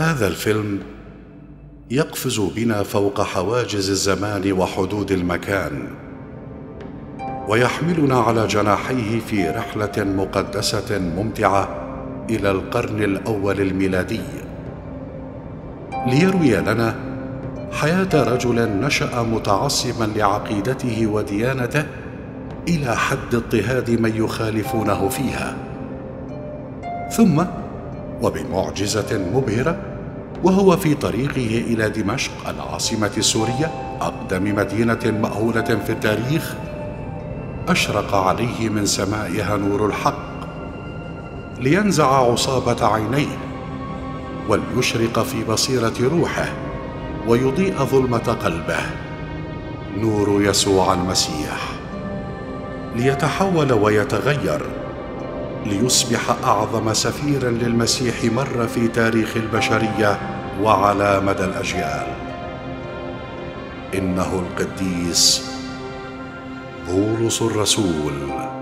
هذا الفيلم يقفز بنا فوق حواجز الزمان وحدود المكان ويحملنا على جناحيه في رحلة مقدسة ممتعة إلى القرن الأول الميلادي. ليروي لنا حياة رجل نشأ متعصبا لعقيدته وديانته إلى حد اضطهاد من يخالفونه فيها. ثم وبمعجزة مبهرة وهو في طريقه إلى دمشق العاصمة السوريه أقدم مدينة مأهولة في التاريخ. أشرق عليه من سمائها نور الحق لينزع عصابة عينيه وليشرق في بصيرة روحه ويضيء ظلمة قلبه. نور يسوع المسيح. ليتحول ويتغير. ليصبح أعظم سفير للمسيح مر في تاريخ البشرية وعلى مدى الأجيال. إنه القديس بولس الرسول.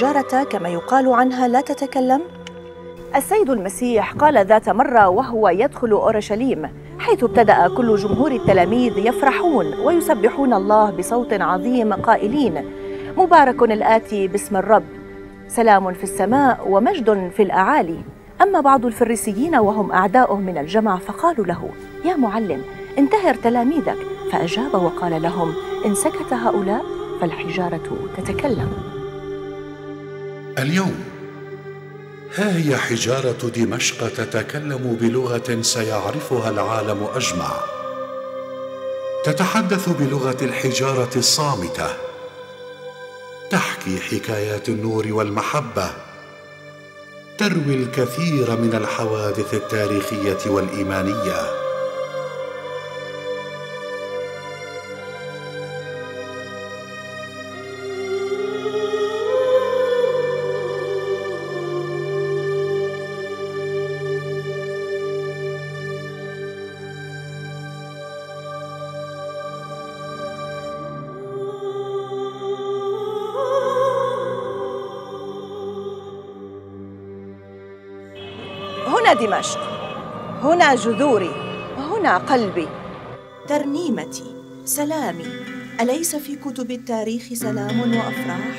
الحجارة كما يقال عنها لا تتكلم؟ السيد المسيح قال ذات مرة وهو يدخل أورشليم حيث ابتدأ كل جمهور التلاميذ يفرحون ويسبحون الله بصوت عظيم قائلين مبارك الآتي باسم الرب. سلام في السماء ومجد في الأعالي. أما بعض الفريسيين وهم أعداؤه من الجمع فقالوا له يا معلم انتهر تلاميذك. فأجاب وقال لهم إن سكت هؤلاء فالحجارة تتكلم. اليوم. ها هي حجارة دمشق تتكلم بلغة سيعرفها العالم أجمع. تتحدث بلغة الحجارة الصامتة. تحكي حكايات النور والمحبة. تروي الكثير من الحوادث التاريخية والإيمانية. دمشق. هنا جذوري هنا قلبي. ترنيمتي سلامي. أليس في كتب التاريخ سلام وأفراح؟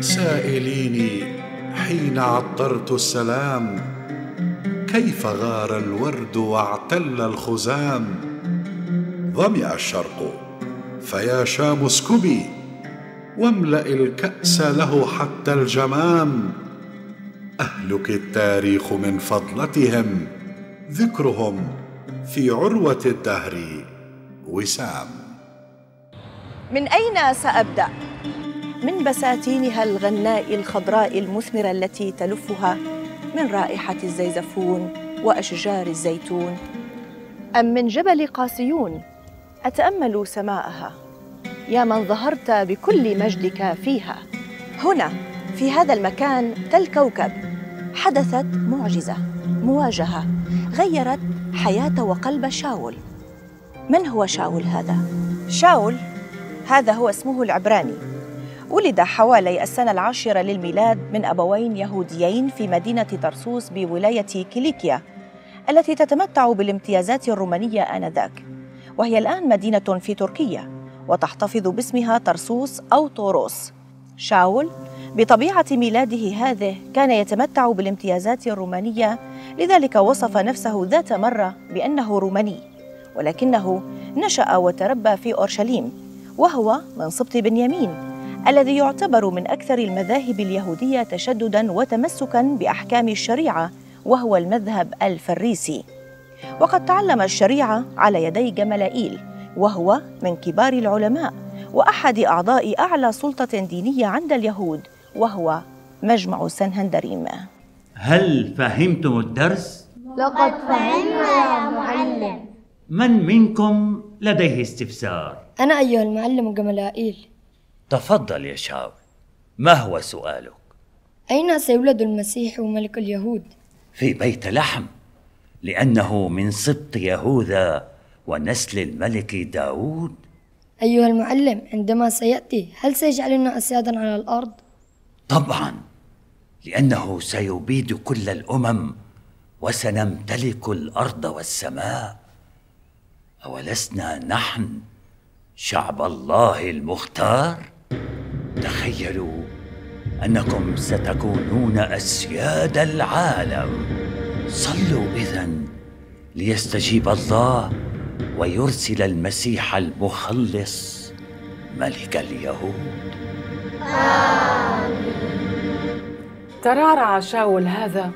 سائليني حين عطرت السلام كيف غار الورد واعتل الخزام؟ ظمئ الشرق فيا شام اسكبي واملأ الكأس له حتى الجمام. أهلك التاريخ من فضلتهم ذكرهم في عروة الدهر وسام. من أين سأبدأ؟ من بساتينها الغناء الخضراء المثمرة التي تلفها من رائحة الزيزفون وأشجار الزيتون. أم من جبل قاسيون؟ أتأمل سماءها. يا من ظهرت بكل مجدك فيها. هنا في هذا المكان تل كوكب حدثت معجزة مواجهة. غيرت حياة وقلب شاول. من هو شاول هذا؟ شاول؟ هذا هو اسمه العبراني. ولد حوالي السنة العاشرة للميلاد من أبوين يهوديين في مدينة طرسوس بولاية كيليكيا التي تتمتع بالامتيازات الرومانية آنذاك. وهي الآن مدينة في تركيا وتحتفظ باسمها طرسوس أو طوروس. شاول بطبيعة ميلاده هذه كان يتمتع بالامتيازات الرومانية لذلك وصف نفسه ذات مرة بأنه روماني ولكنه نشأ وتربى في أورشليم وهو من سبط بنيامين الذي يعتبر من أكثر المذاهب اليهودية تشددا وتمسكا بأحكام الشريعة وهو المذهب الفريسي. وقد تعلم الشريعة على يدي جملائيل وهو من كبار العلماء وأحد أعضاء أعلى سلطة دينية عند اليهود وهو مجمع سنهندريم هل فهمتم الدرس؟ لقد فهمنا يا معلم. من منكم لديه استفسار؟ أنا أيها المعلم جملائيل. تفضل يا شاول ما هو سؤالك؟ أين سيولد المسيح ملك اليهود؟ في بيت لحم. لأنه من سبط يهوذا ونسل الملك داود أيها المعلم عندما سيأتي هل سيجعلنا أسيادا على الأرض؟ طبعا لأنه سيبيد كل الأمم وسنمتلك الأرض والسماء أولسنا نحن شعب الله المختار؟ تخيلوا أنكم ستكونون أسياد العالم صلوا إذا ليستجيب الله ويرسل المسيح المخلص ملك اليهود. ترعرع شاول هذا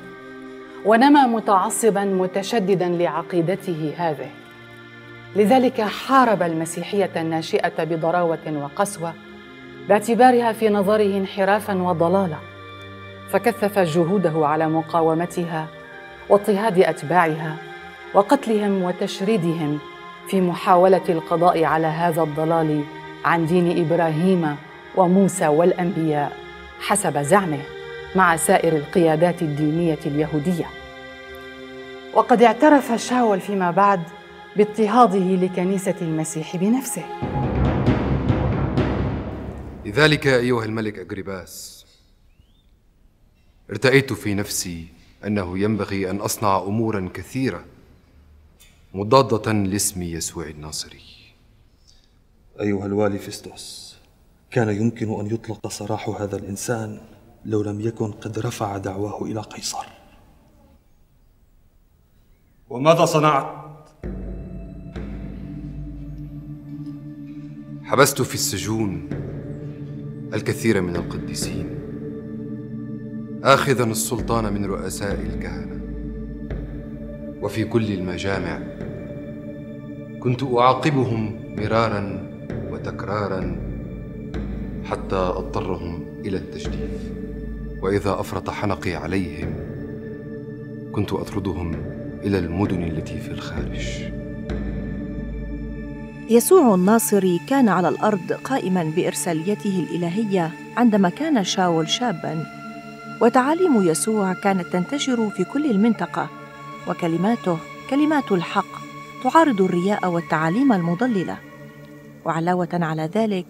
ونما متعصبا متشددا لعقيدته هذه. لذلك حارب المسيحية الناشئة بضراوة وقسوة باعتبارها في نظره انحرافا وضلالا فكثف جهوده على مقاومتها واضطهاد أتباعها وقتلهم وتشريدهم في محاولة القضاء على هذا الضلال عن دين إبراهيم وموسى والأنبياء حسب زعمه مع سائر القيادات الدينية اليهودية. وقد اعترف شاول فيما بعد باضطهاده لكنيسة المسيح بنفسه. لذلك أيها الملك أجرباس ارتأيت في نفسي أنه ينبغي أن أصنع أمورا كثيرة مضادة لاسم يسوع الناصري. أيها الوالي فيستوس كان يمكن أن يطلق سراح هذا الإنسان لو لم يكن قد رفع دعواه إلى قيصر. وماذا صنعت؟ حبست في السجون الكثير من القديسين. اخذا السلطان من رؤساء الكهنه وفي كل المجامع كنت أعاقبهم مرارا وتكرارا حتى اضطرهم إلى التجديف. وإذا أفرط حنقي عليهم كنت أطردهم إلى المدن التي في الخارج. يسوع الناصري كان على الأرض قائما بإرساليته الإلهية عندما كان شاول شابا. وتعاليم يسوع كانت تنتشر في كل المنطقة وكلماته كلمات الحق تعارض الرياء والتعاليم المضللة. وعلاوة على ذلك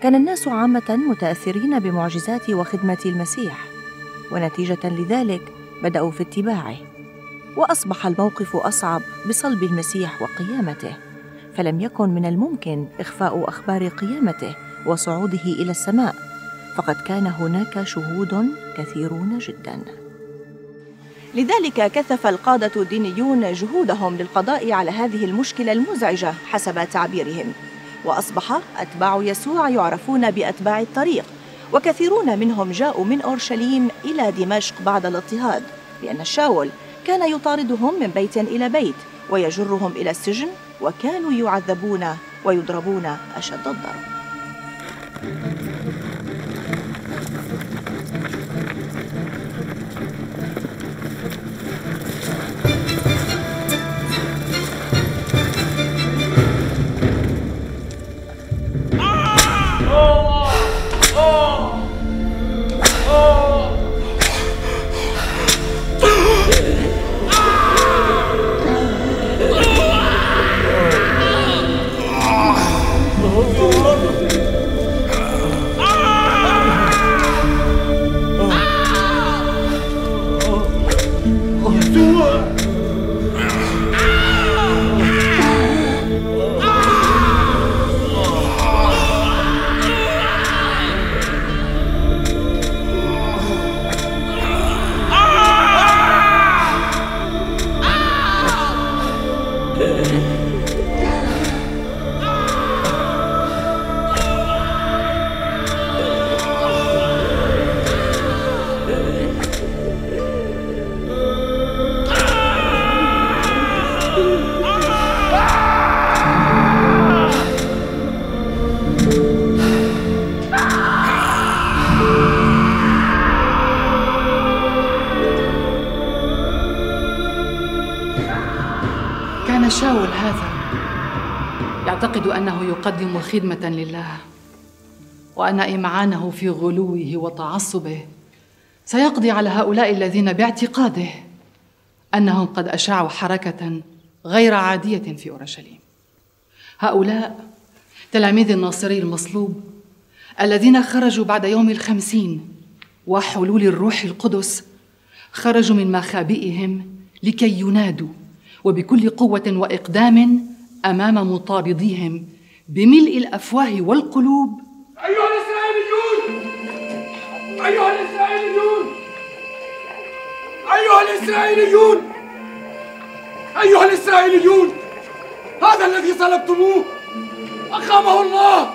كان الناس عامة متأثرين بمعجزات وخدمة المسيح ونتيجة لذلك بدأوا في اتباعه. وأصبح الموقف أصعب بصلب المسيح وقيامته فلم يكن من الممكن إخفاء أخبار قيامته وصعوده إلى السماء. فقد كان هناك شهود كثيرون جدا. لذلك كثف القادة الدينيون جهودهم للقضاء على هذه المشكلة المزعجة حسب تعبيرهم. وأصبح أتباع يسوع يعرفون بأتباع الطريق وكثيرون منهم جاءوا من أورشليم إلى دمشق بعد الاضطهاد لأن الشاول كان يطاردهم من بيت إلى بيت ويجرهم إلى السجن وكانوا يعذبون ويضربون أشد الضرب. يقدم خدمة لله. وأن امعانه في غلوه وتعصبه سيقضي على هؤلاء الذين باعتقاده أنهم قد أشاعوا حركة غير عادية في أورشليم. هؤلاء تلاميذ الناصري المصلوب الذين خرجوا بعد يوم الخمسين وحلول الروح القدس خرجوا من مخابئهم لكي ينادوا وبكل قوة وإقدام أمام مطارديهم بملء الأفواه والقلوب. أيها الإسرائيليون! أيها الإسرائيليون! أيها الإسرائيليون! أيها الإسرائيليون! هذا الذي صلبتموه أقامه الله.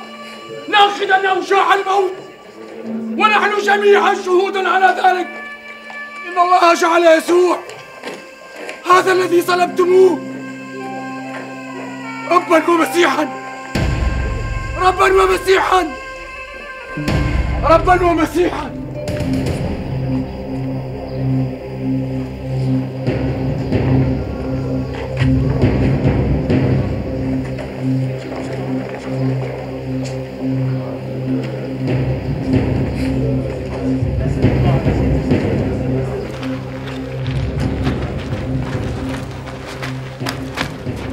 ناخذا أوشاح الموت. ونحن جميعا شهود على ذلك. إن الله جعل يسوع هذا الذي صلبتموه. ربا ومسيحا ربا ومسيحا. ربا ومسيحا.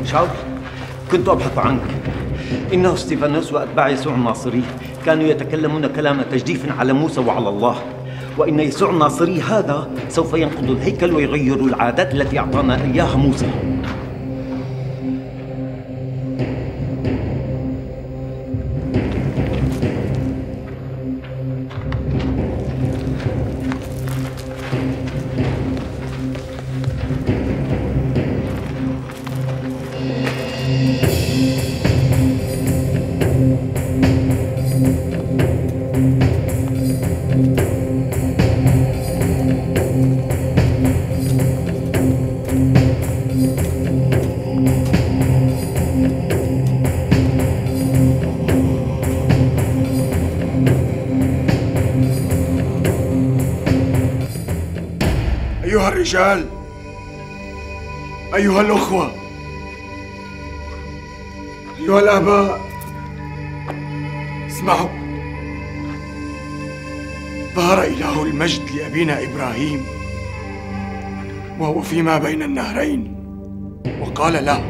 شاول كنت أبحث عنك. إنه ستيفانوس وأتباع يسوع الناصري كانوا يتكلمون كلام تجديف على موسى وعلى الله. وإن يسوع الناصري هذا سوف ينقض الهيكل ويغير العادات التي أعطانا إياها موسى. الرجال. أيها الأخوة. أيها الآباء. اسمعوا. ظهر إله المجد لأبينا إبراهيم وهو فيما بين النهرين وقال له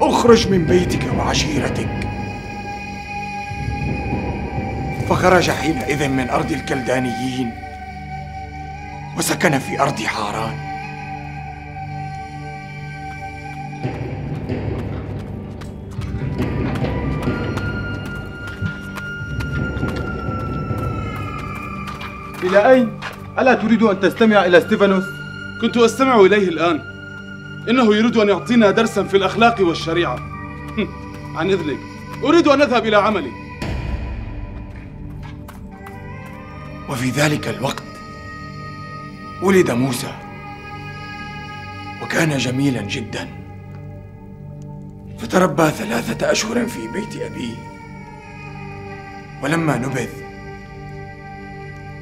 أخرج من بيتك وعشيرتك. فخرج حينئذ من أرض الكلدانيين وسكن في أرض حاران. إلى أين؟ ألا تريد أن تستمع إلى ستيفانوس؟ كنت أستمع إليه الآن. إنه يريد أن يعطينا درسا في الأخلاق والشريعة. عن إذنك. أريد أن أذهب إلى عملي. وفي ذلك الوقت ولد موسى. وكان جميلا جدا. فتربى ثلاثة أشهر في بيت أبيه. ولما نبذ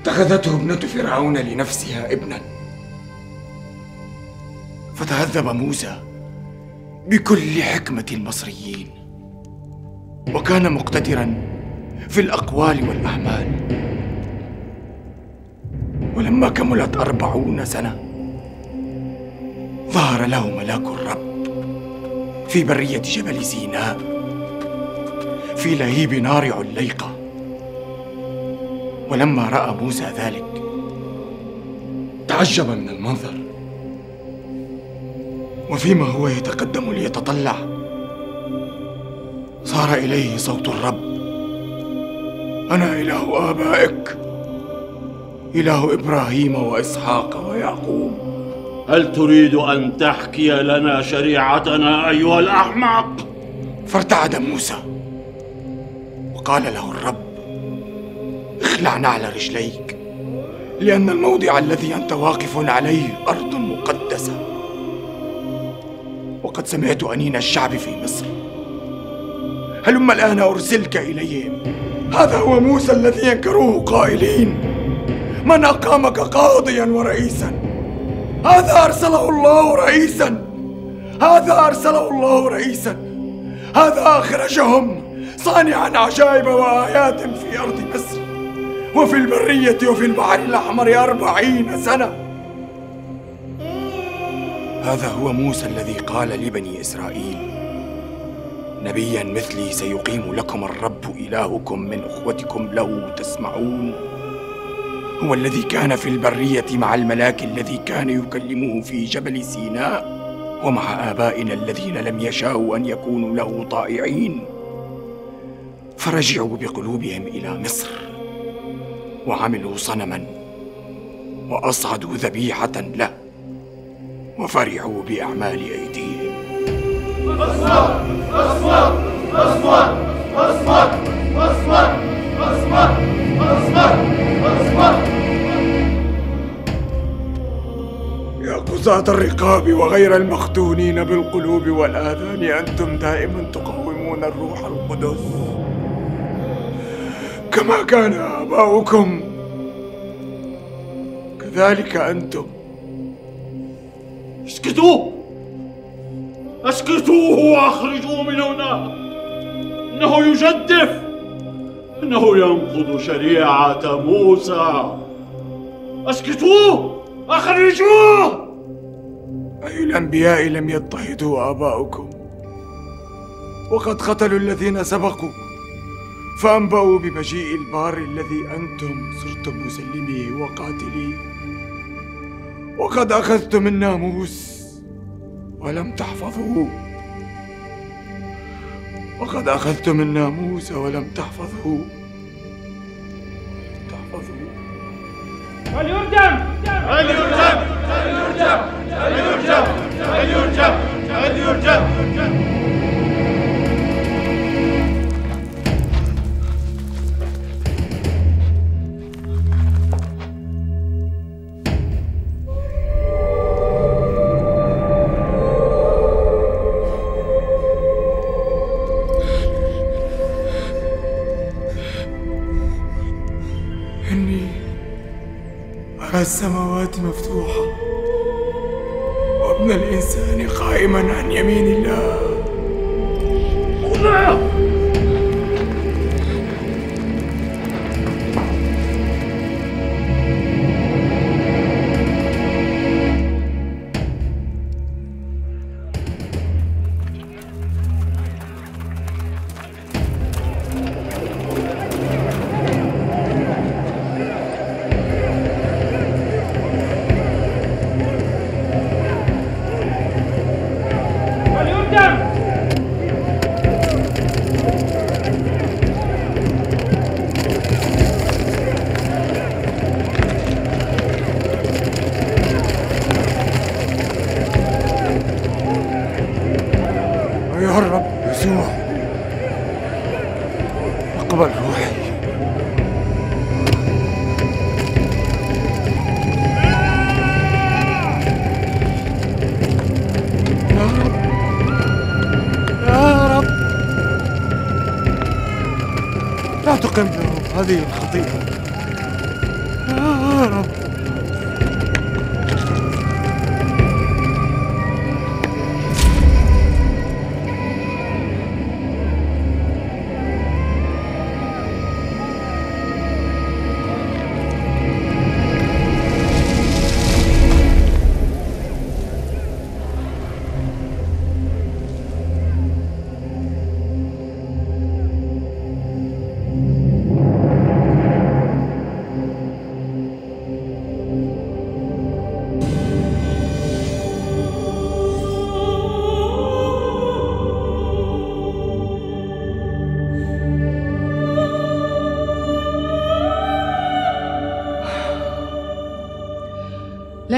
اتخذته ابنة فرعون لنفسها ابنا. فتهذب موسى بكل حكمة المصريين. وكان مقتدرا في الأقوال والأعمال. ولما كملت أربعون سنة ظهر له ملاك الرب في برية جبل سيناء في لهيب نار عليقة. ولما رأى موسى ذلك تعجب من المنظر. وفيما هو يتقدم ليتطلع صار إليه صوت الرب أنا إله آبائك. إله إبراهيم وإسحاق ويعقوب. هل تريد أن تحكي لنا شريعتنا أيها الأحمق؟ فارتعد موسى. وقال له الرب اخلع نعل رجليك لأن الموضع الذي أنت واقف عليه أرض مقدسة. وقد سمعت أنين الشعب في مصر. هلم الآن أرسلك إليهم؟ هذا هو موسى الذي ينكروه قائلين. من أقامك قاضيا ورئيسا. هذا أرسله الله رئيسا. هذا أرسله الله رئيسا. هذا أخرجهم صانعا عجائب وآيات في أرض مصر. وفي البرية وفي البحر الأحمر أربعين سنة. هذا هو موسى الذي قال لبني إسرائيل نبيا مثلي سيقيم لكم الرب إلهكم من أخوتكم له تسمعون؟ هو الذي كان في البرية مع الملاك الذي كان يكلمه في جبل سيناء ومع آبائنا الذين لم يشاءوا أن يكونوا له طائعين فرجعوا بقلوبهم إلى مصر وعملوا صنما وأصعدوا ذبيحة له وفرحوا بأعمال أيديهم أصوات أصوات أصوات أصوات أصوات أصوات أصوات قزاة الرقاب وغير المختونين بالقلوب والآذان أنتم دائما تقومون الروح القدس. كما كان آباؤكم. كذلك أنتم. اسكتوا! اسكتوه واخرجوه من هنا. إنه يجدف. إنه ينقض شريعة موسى. اسكتوه أخرجوه! أي الأنبياء لم يضطهدوا آباؤكم؟ وقد قتلوا الذين سبقوا فأنبأوا بمجيء البار الذي أنتم صرتم مسلميه وقاتليه وقد أخذتم الناموس ولم تحفظوه. وقد أخذتم الناموس ولم تحفظوه. تحفظوه. فليرجم فليرجم فليرجم السماوات مفتوحة. دائما عن يمين الله. له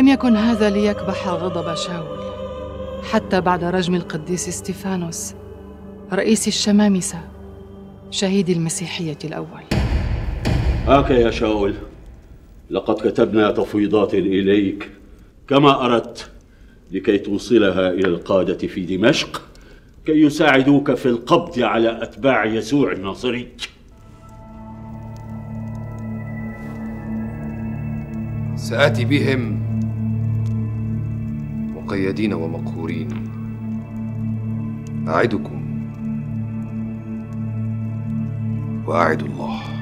لم يكن هذا ليكبح غضب شاول. حتى بعد رجم القديس استيفانوس رئيس الشمامسة شهيد المسيحية الأول. هاك يا شاول. لقد كتبنا تفويضات إليك كما أردت لكي توصلها إلى القادة في دمشق كي يساعدوك في القبض على أتباع يسوع الناصري. سآتي بهم مقيدين ومقهورين. أعدكم. وأعد الله.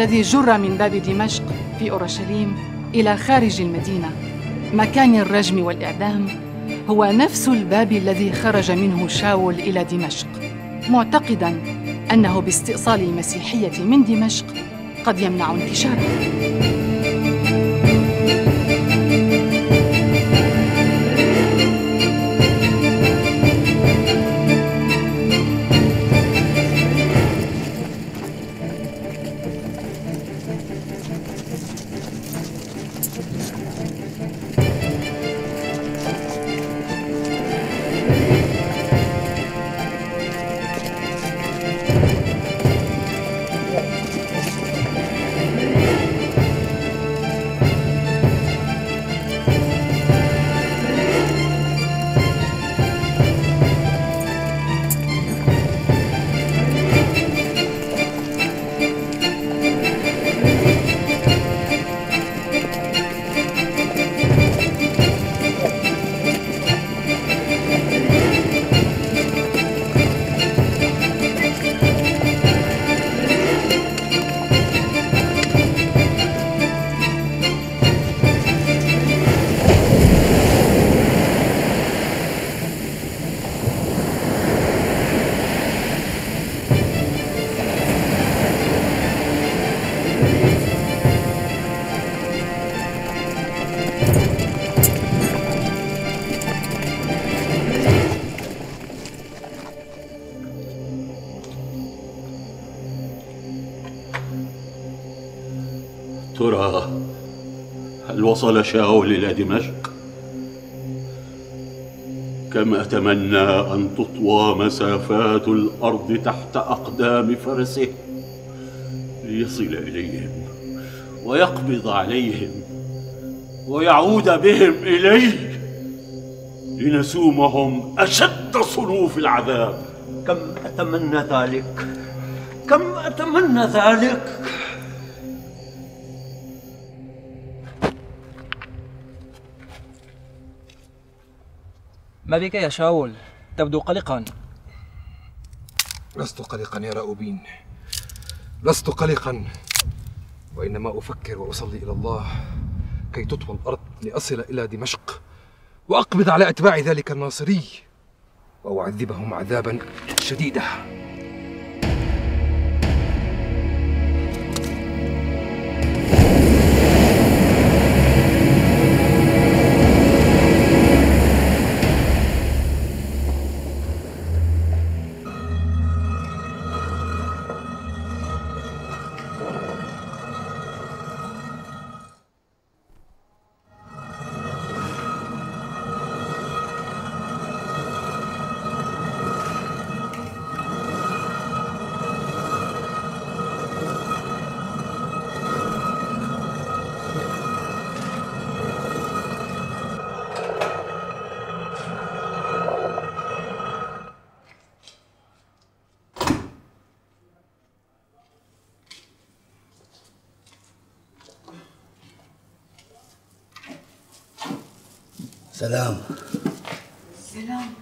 الذي جر من باب دمشق في أورشليم إلى خارج المدينة. مكان الرجم والإعدام هو نفس الباب الذي خرج منه شاول إلى دمشق معتقدا أنه باستئصال المسيحية من دمشق قد يمنع انتشارها وصل شاول إلى دمشق؟ كم أتمنى أن تطوى مسافات الأرض تحت أقدام فرسه ليصل إليهم ويقبض عليهم ويعود بهم إليه لنسومهم أشد صنوف العذاب. كم أتمنى ذلك؟ كم أتمنى ذلك؟ ما بك يا شاول؟ تبدو قلقا. لست قلقا يا راؤوبين لست قلقا. وإنما أفكر وأصلي إلى الله كي تطوى الأرض لأصل إلى دمشق وأقبض على أتباع ذلك الناصري وأعذبهم عذابا شديدا. سلام سلام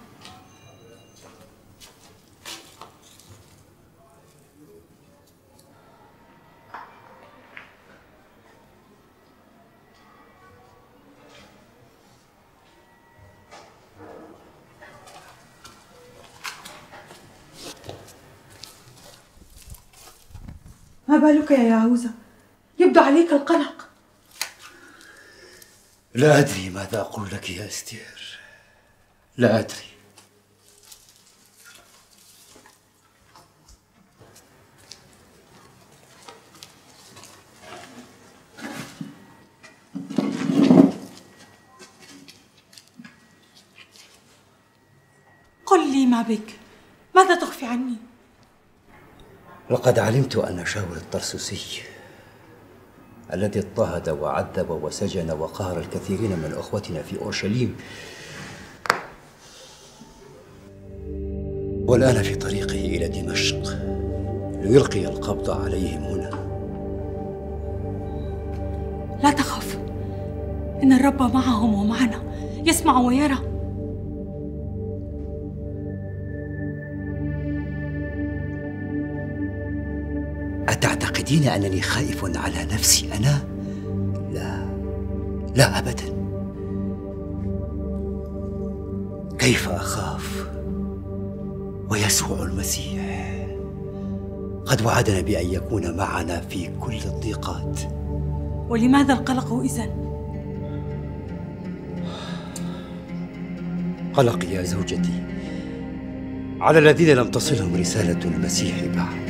ما بالك يا يعوزة يبدو عليك القلق. لا أدري ماذا أقول لك يا أستير. لا أدري. قل لي ما بك. ماذا تخفي عني؟ لقد علمت أن شاول الطرسوسي. الذي اضطهد وعذب وسجن وقهر الكثيرين من أخوتنا في أورشليم. والآن في طريقه إلى دمشق ليلقي القبض عليهم هنا. لا تخف إن الرب معهم ومعنا يسمع ويرى. أتعتقدين أنني خائف على نفسي؟ أنا؟ لا. لا أبدا. كيف أخاف ويسوع المسيح؟ قد وعدنا بأن يكون معنا في كل الضيقات. ولماذا القلق إذن؟ قلقي يا زوجتي. على الذين لم تصلهم رسالة المسيح بعد.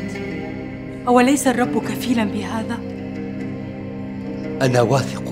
أوليس الرب كفيلا بهذا؟ أنا واثق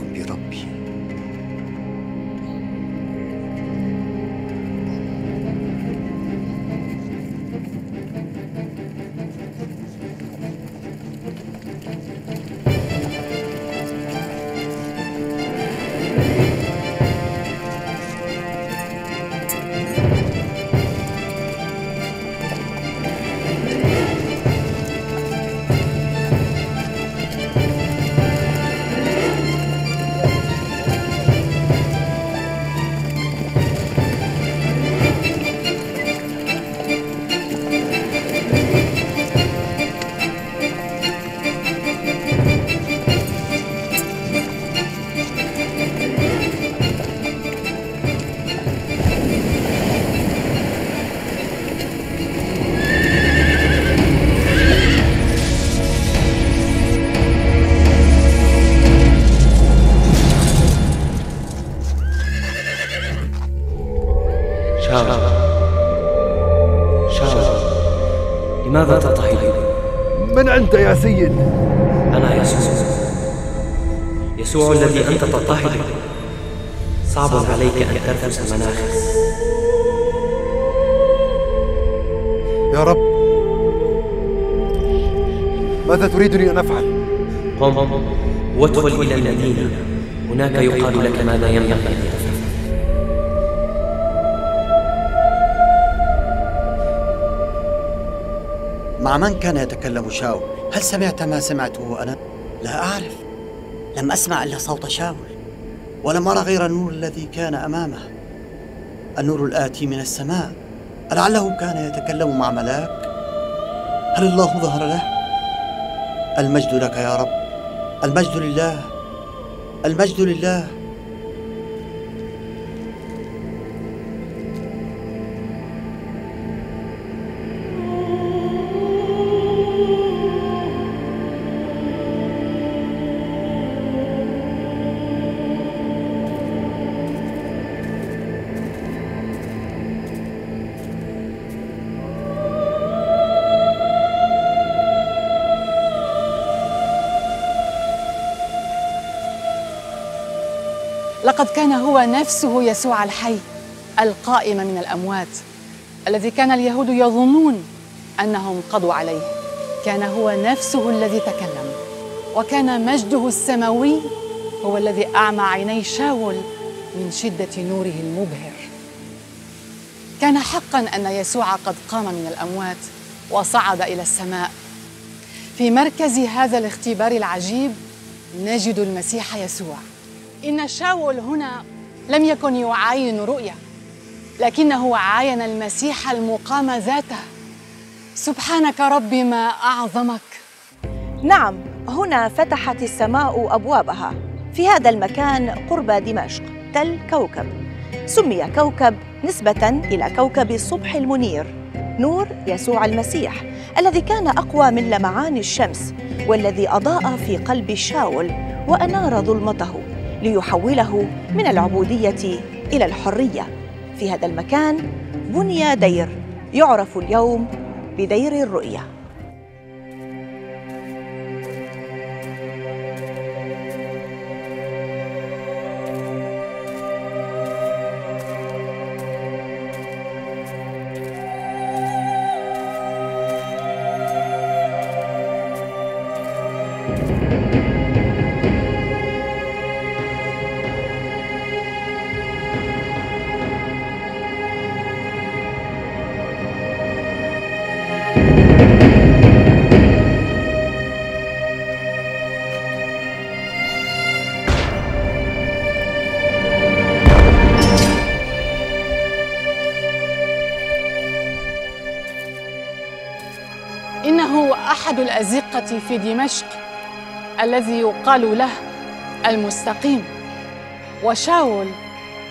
تريدني أن أفعل؟ قم وادخل إلى المدينة هناك يقال لك ماذا ينبغي أن تفعل مع من كان يتكلم شاول؟ هل سمعت ما سمعته أنا؟ لا أعرف لم أسمع إلا صوت شاول ولم أرى غير النور الذي كان أمامه النور الآتي من السماء ألعله كان يتكلم مع ملاك؟ هل الله ظهر له؟ المجد لك يا رب. المجد لله. المجد لله. لقد كان هو نفسه يسوع الحي القائم من الأموات الذي كان اليهود يظنون أنهم قضوا عليه. كان هو نفسه الذي تكلم وكان مجده السماوي هو الذي أعمى عيني شاول من شدة نوره المبهر. كان حقا أن يسوع قد قام من الأموات وصعد إلى السماء. في مركز هذا الاختبار العجيب نجد المسيح يسوع. إن شاول هنا لم يكن يعاين رؤية لكنه عاين المسيح المقام ذاته. سبحانك ربي ما أعظمك. نعم هنا فتحت السماء أبوابها. في هذا المكان قرب دمشق تل كوكب. سمي كوكب نسبة إلى كوكب الصبح المنير نور يسوع المسيح الذي كان أقوى من لمعان الشمس والذي أضاء في قلب شاول وأنار ظلمته. ليحوله من العبودية إلى الحرية. في هذا المكان بني دير يعرف اليوم بدير الرؤية. الأزقة في دمشق الذي يقال له المستقيم. وشاول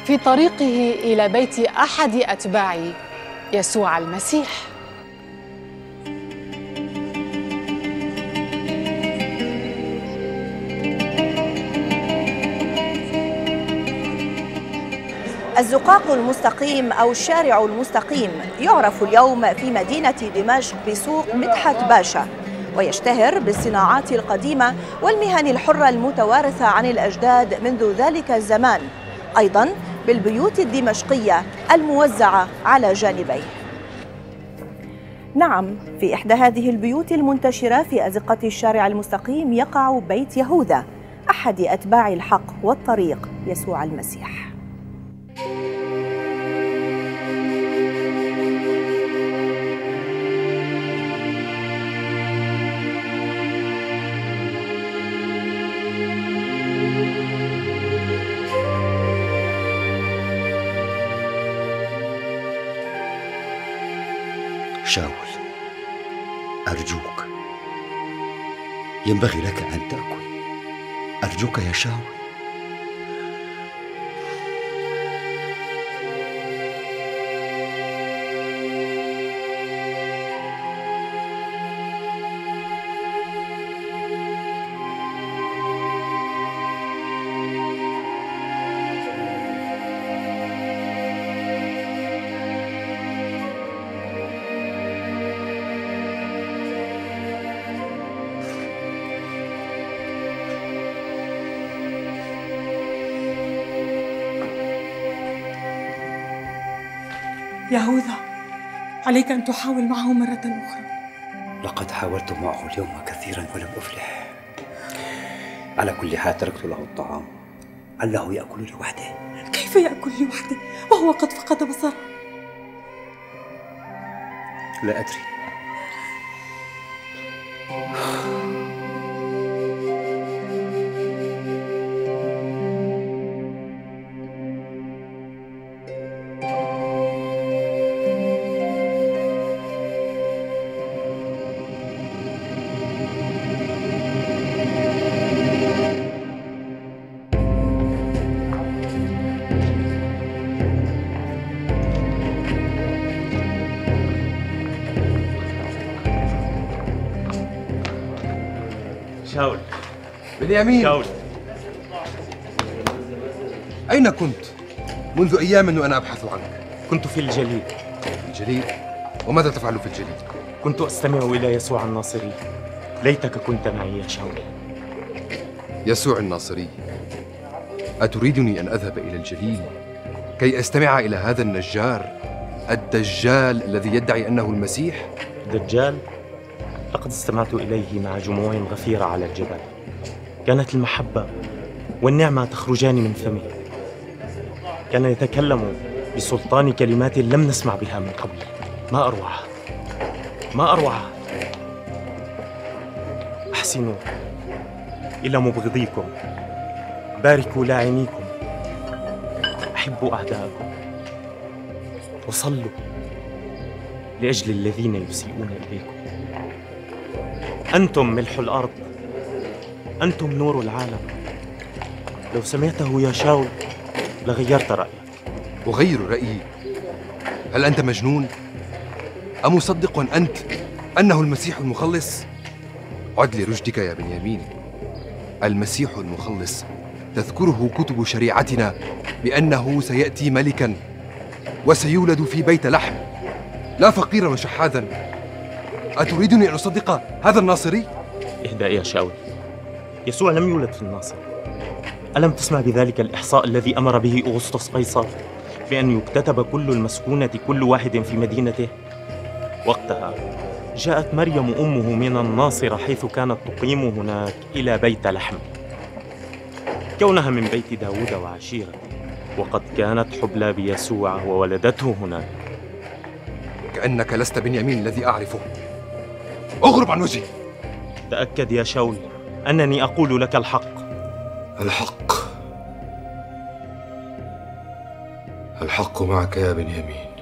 في طريقه إلى بيت أحد أتباع يسوع المسيح. الزقاق المستقيم أو الشارع المستقيم يعرف اليوم في مدينة دمشق بسوق مدحت باشا. ويشتهر بالصناعات القديمة والمهن الحرة المتوارثة عن الأجداد منذ ذلك الزمان أيضا بالبيوت الدمشقية الموزعة على جانبيه. نعم في إحدى هذه البيوت المنتشرة في أزقة الشارع المستقيم يقع بيت يهوذا أحد أتباع الحق والطريق يسوع المسيح. ينبغي لك أن تأكل. أرجوك يا شاول عليك أن تحاول معه مرة أخرى. لقد حاولت معه اليوم كثيرا ولم أفلح. على كل حال تركت له الطعام. علّه يأكل لوحده. كيف يأكل لوحده؟ وهو قد فقد بصره. لا أدري. بنيامين شاول أين كنت؟ منذ أيام وأنا أبحث عنك كنت في الجليل الجليل؟ وماذا تفعل في الجليل؟ كنت أستمع إلى يسوع الناصري ليتك كنت معي يا شاول يسوع الناصري أتريدني أن أذهب إلى الجليل كي أستمع إلى هذا النجار الدجال الذي يدعي أنه المسيح؟ دجال؟ لقد استمعت إليه مع جموع غفيرة على الجبل كانت المحبة والنعمة تخرجان من فمه. كان يتكلم بسلطان كلمات لم نسمع بها من قبل. ما أروعها؟ ما أروعها؟ أحسنوا إلى مبغضيكم. باركوا لاعنيكم أحبوا أعداءكم. وصلوا لأجل الذين يسيئون إليكم. أنتم ملح الأرض. أنتم نور العالم. لو سمعته يا شاول لغيرت رأيك. أغير رأيي. هل أنت مجنون؟ أمصدق أنت أنه المسيح المخلص؟ عد لرشدك يا بنيامين. المسيح المخلص. تذكره كتب شريعتنا بأنه سيأتي ملكا وسيولد في بيت لحم. لا فقيرا وشحاذا. أتريدني أن أصدق هذا الناصري؟ اهدأ يا شاول يسوع لم يولد في الناصر. ألم تسمع بذلك الإحصاء الذي أمر به أغسطس قيصر؟ بأن يكتتب كل المسكونة كل واحد في مدينته. وقتها جاءت مريم أمه من الناصرة حيث كانت تقيم هناك إلى بيت لحم. كونها من بيت داود وعشيرته وقد كانت حبلى بيسوع وولدته هناك. كأنك لست بنيامين الذي أعرفه. أغرب عن وجهي. تأكد يا شاول. أنني أقول لك الحق. الحق. الحق معك يا بنيامين.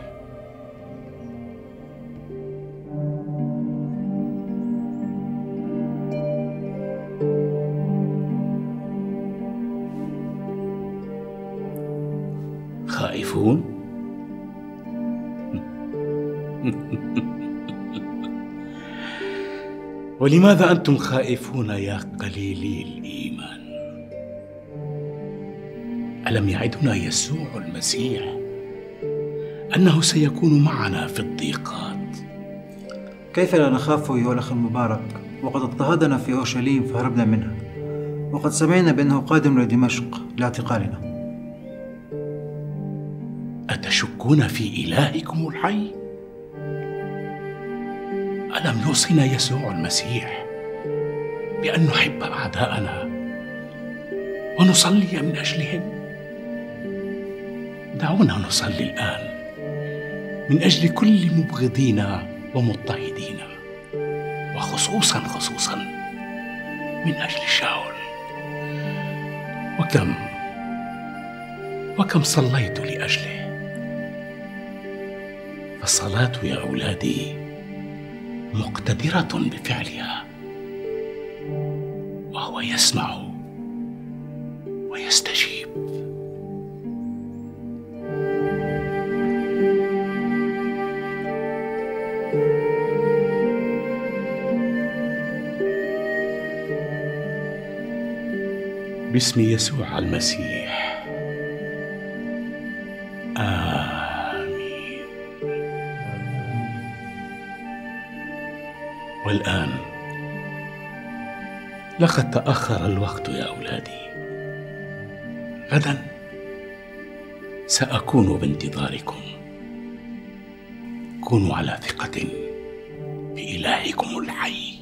ولماذا أنتم خائفون يا قليلي الإيمان؟ ألم يعدنا يسوع المسيح أنه سيكون معنا في الضيقات؟ كيف لا نخاف ايها الأخ المبارك؟ وقد اضطهدنا في أورشليم فهربنا منها. وقد سمعنا بأنه قادم لدمشق لاعتقالنا. أتشكون في إلهكم الحي؟ ألم يوصينا يسوع المسيح بأن نحب أعداءنا ونصلي من أجلهم؟ دعونا نصلي الآن من أجل كل مبغضينا ومضطهدينا وخصوصا خصوصا من أجل شاول وكم وكم صليت لأجله فالصلاة يا أولادي مقتدرة بفعلها. وهو يسمع ويستجيب. باسم يسوع المسيح. والآن لقد تأخر الوقت يا أولادي. غدا. سأكون بانتظاركم. كونوا على ثقة بإلهكم الحي.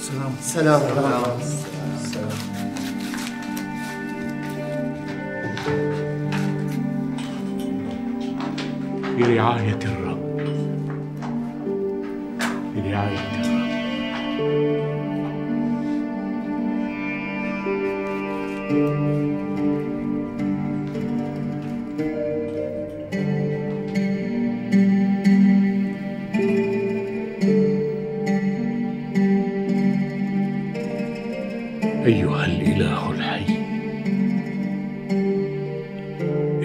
سلام سلام. سلام. برعاية الرب. برعاية الرب. أيها الإله الحي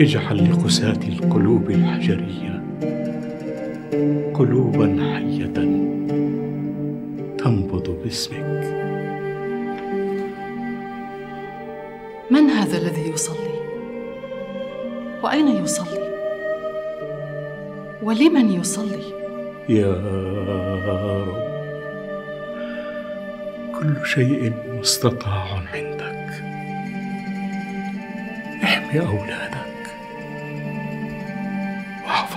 اجعل لقساة القلوب الحجرية قلوبا حية تنبض باسمك. من هذا الذي يصلي؟ وأين يصلي؟ ولمن يصلي؟ يا رب كل شيء مستطاع عندك. احمي أولادك.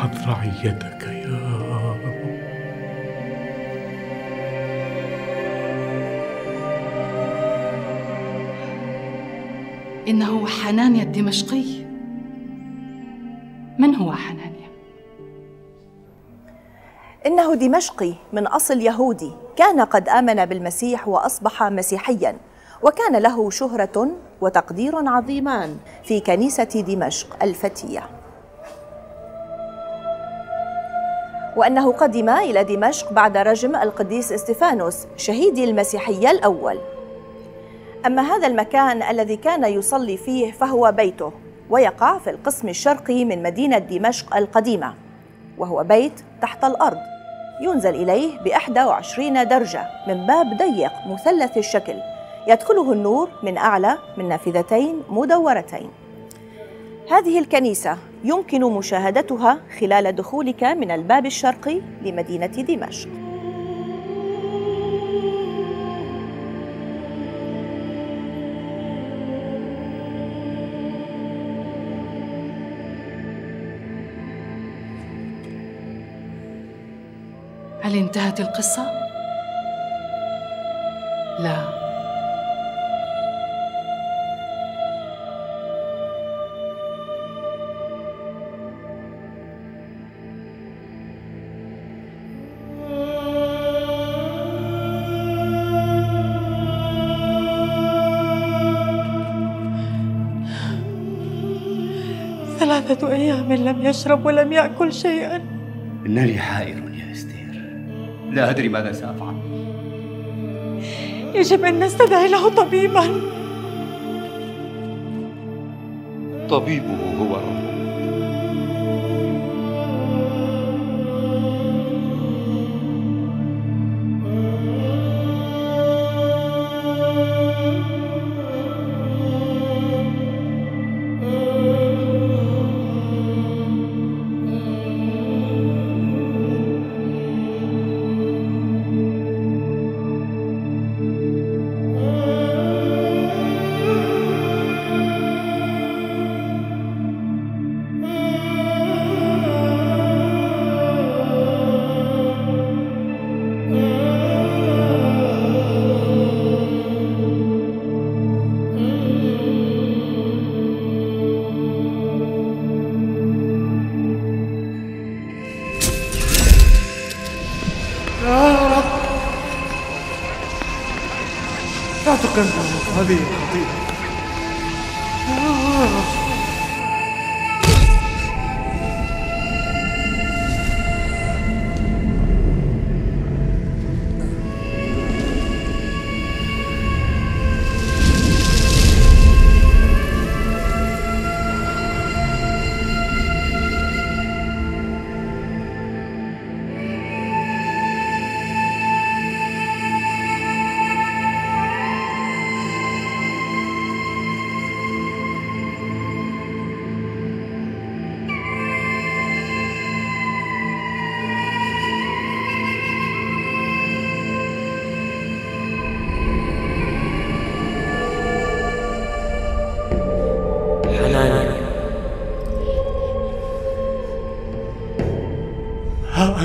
واحفظ رعيتك يا رب. إنه حنانيا الدمشقي من هو حنانيا إنه دمشقي من أصل يهودي. كان قد آمن بالمسيح وأصبح مسيحيا وكان له شهرة وتقدير عظيمان في كنيسة دمشق الفتية. وأنه قدم إلى دمشق بعد رجم القديس استفانوس شهيد المسيحية الأول. أما هذا المكان الذي كان يصلي فيه فهو بيته ويقع في القسم الشرقي من مدينة دمشق القديمة وهو بيت تحت الأرض. ينزل إليه بإحدى وعشرين درجة من باب ضيق مثلث الشكل يدخله النور من أعلى من نافذتين مدورتين. هذه الكنيسة يمكن مشاهدتها خلال دخولك من الباب الشرقي لمدينة دمشق هل انتهت القصة؟ لا ثلاثة أيام لم يشرب ولم يأكل شيئا. إنني حائر يا إستير. لا أدري ماذا سأفعل. يجب أن نستدعي له طبيبا. طبيبه هو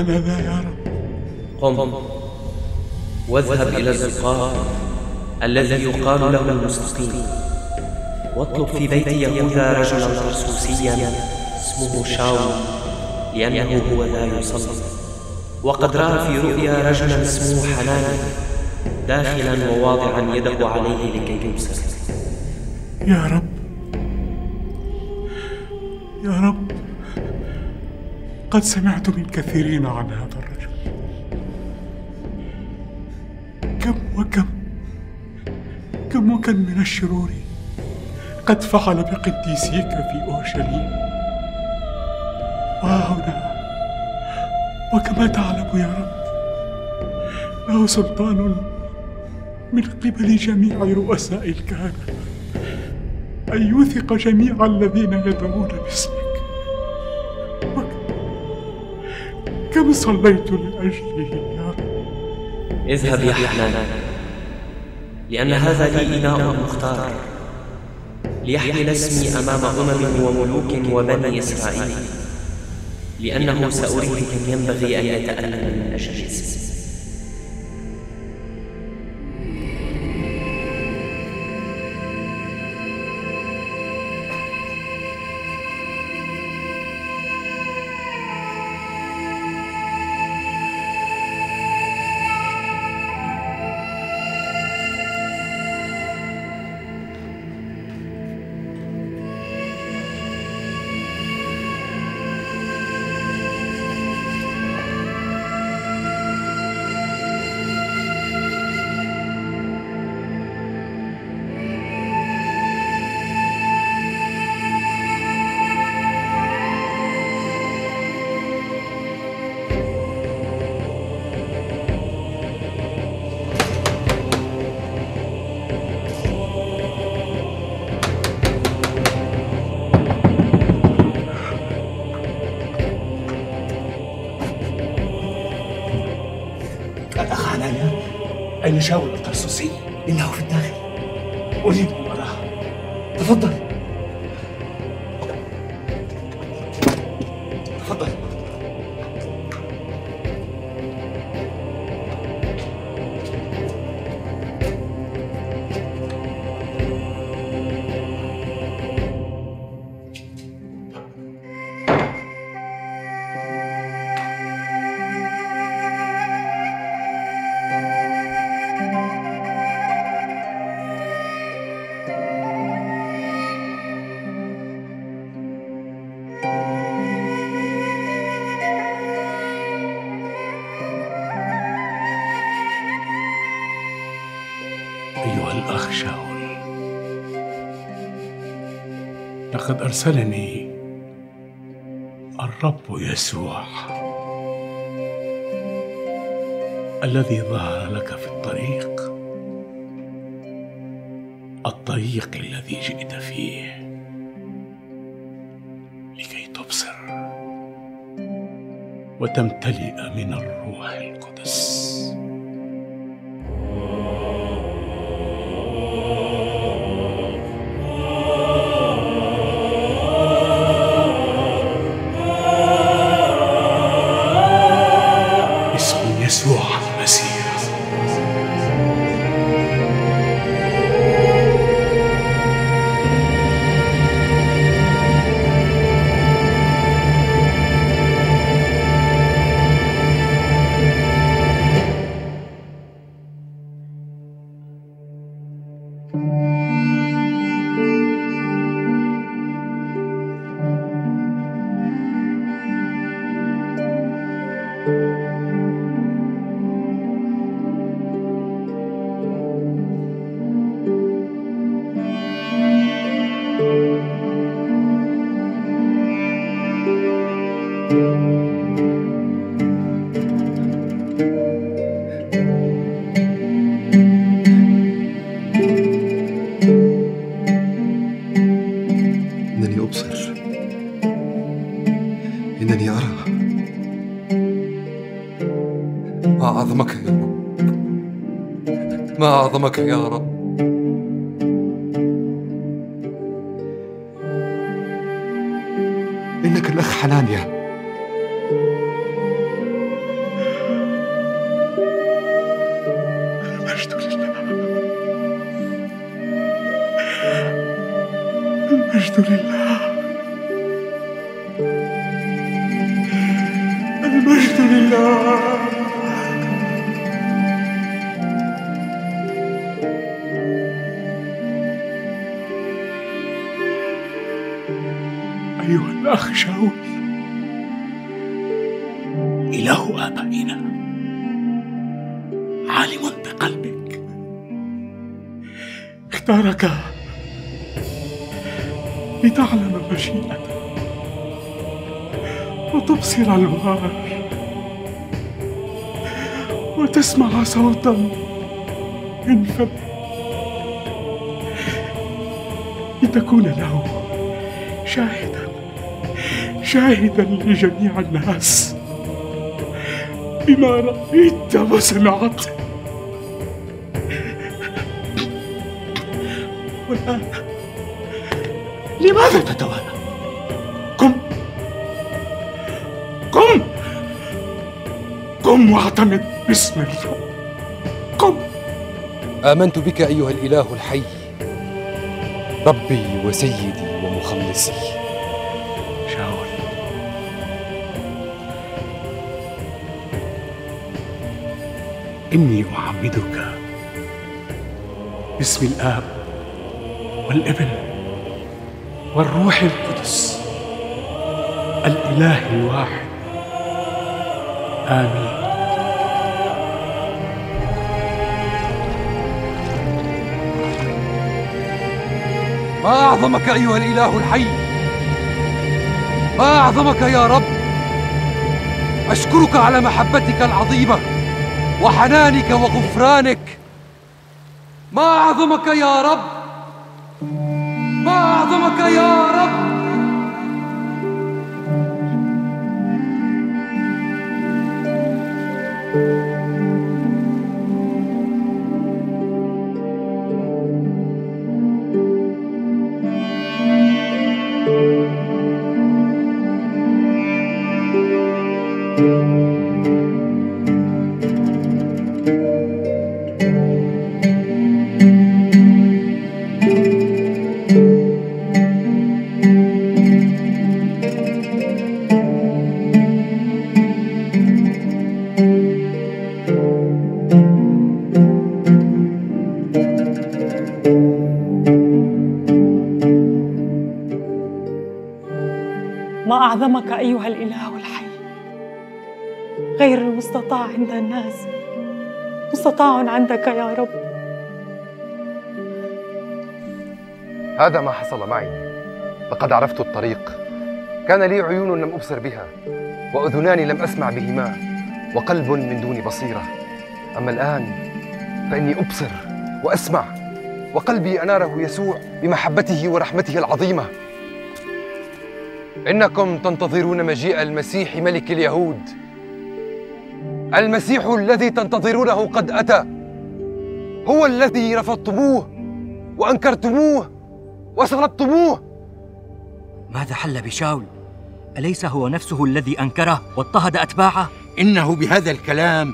أنا ذا يا رب. قم. واذهب إلى الزقاق الذي يقال له المستقيم. واطلب في بيت يهوذا رجلا ترسوسيا اسمه شاول لأنه هو ذا يصلي. وقد رأى في رؤيا رجلا اسمه حنانيا داخلا وواضعا يده عليه لكي يبصر يا رب. قد سمعت من كثيرين عن هذا الرجل. كم وكم كم وكم من الشرور قد فعل بقديسيك في أورشليم. وها هنا وكما تعلم يا رب له سلطان من قبل جميع رؤساء الكهنة أن يوثق جميع الذين يدعون باسمك. كم صليت لأجله يا رب؟ اذهب يا حنان لأن هذا لي إناء مختار. ليحمل اسمي أمام أمم وملوك وبني إسرائيل لأنه سأريه كم ينبغي أن يتألم من أجل اسمي. أين لقد أرسلني الرب يسوع. الذي ظهر لك في الطريق الطريق الذي جئت فيه لكي تبصر وتمتلئ من الروح القدس. ما أعظمك يا رب. وتسمع صوتا من فم لتكون له شاهدا شاهدا لجميع الناس. بما رأيت وسمعت. والآن لماذا تتوانى؟ قم. قم. قم واعتمد. باسم الرب قم. آمنت بك أيها الإله الحي. ربي وسيدي ومخلصي. شاول. إني أعبدك باسم الآب والإبن والروح القدس الإله الواحد. آمين. ما أعظمك أيها الإله الحي. ما أعظمك يا رب. أشكرك على محبتك العظيمة وحنانك وغفرانك. ما أعظمك يا رب. ما أعظمك يا رب. عند الناس. مستطاع عندك يا رب. هذا ما حصل معي. لقد عرفت الطريق. كان لي عيون لم أبصر بها وأذنان لم أسمع بهما وقلب من دون بصيرة. أما الآن فإني أبصر وأسمع وقلبي أناره يسوع بمحبته ورحمته العظيمة. إنكم تنتظرون مجيء المسيح ملك اليهود. المسيح الذي تنتظرونه قد أتى هو الذي رفضتموه وأنكرتموه وصلبتموه ماذا حل بشاول؟ أليس هو نفسه الذي أنكره واضطهد أتباعه؟ إنه بهذا الكلام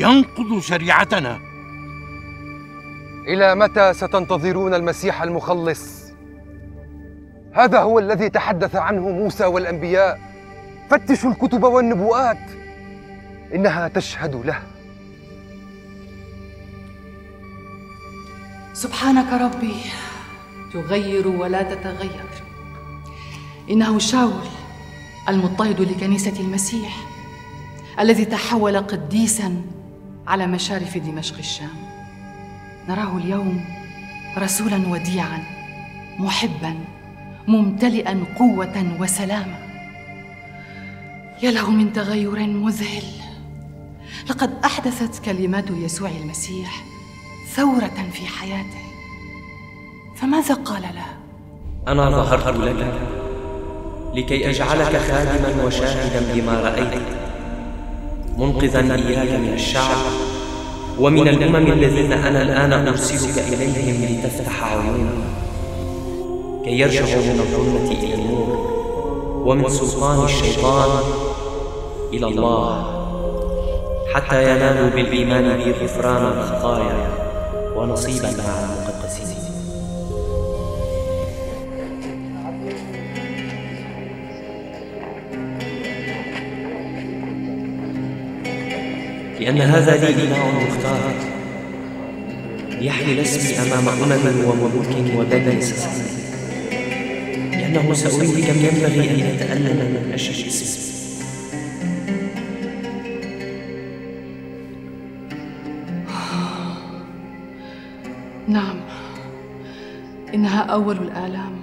ينقض شريعتنا إلى متى ستنتظرون المسيح المخلص؟ هذا هو الذي تحدث عنه موسى والأنبياء فتشوا الكتب والنبوءات إنها تشهد له. سبحانك ربي تغير ولا تتغير. إنه شاول المضطهد لكنيسة المسيح الذي تحول قديسا على مشارف دمشق الشام. نراه اليوم رسولا وديعا محبا ممتلئا قوة وسلامه يا له من تغير مذهل لقد أحدثت كلمات يسوع المسيح ثورة في حياته. فماذا قال له؟ أنا ظهرت لك لكي أجعلك خادما وشاهدا بما رأيت منقذا إياك من الشعب ومن الأمم الذين أنا الآن أرسلك إليهم. لتفتح عيونهم كي يرجعوا من الظلمة إلى النور ومن سلطان الشيطان إلى الله. حتى ينالوا بالإيمان بي غفران الخطايا ونصيبا مع المقدسين لأن هذا لي إله مختار ليحمل اسمي أمام أمم وملوك إسرائيل لأنه سأريه كم ينبغي أن يتألم من أجل اسمي نعم. إنها أول الآلام.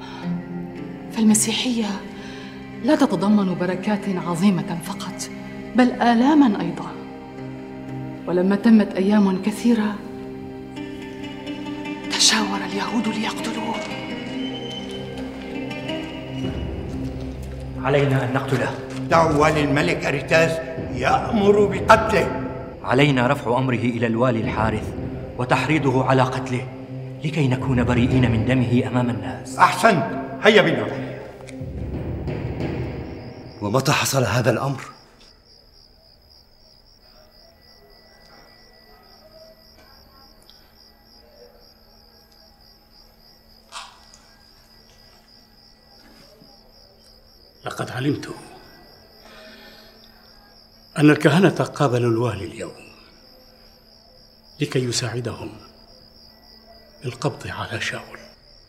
فالمسيحية لا تتضمن بركات عظيمة فقط بل آلاما أيضا. ولما تمت أيام كثيرة تشاور اليهود ليقتلوه. علينا أن نقتله. دعوا للملك أريتاس يأمر بقتله. علينا رفع أمره إلى الوالي الحارث. وتحريضه على قتله لكي نكون بريئين من دمه أمام الناس. أحسنت هيا بنا. ومتى حصل هذا الأمر؟ لقد علمت أن الكهنة قابلوا الوالي اليوم. لكي يساعدهم بالقبض على شاول.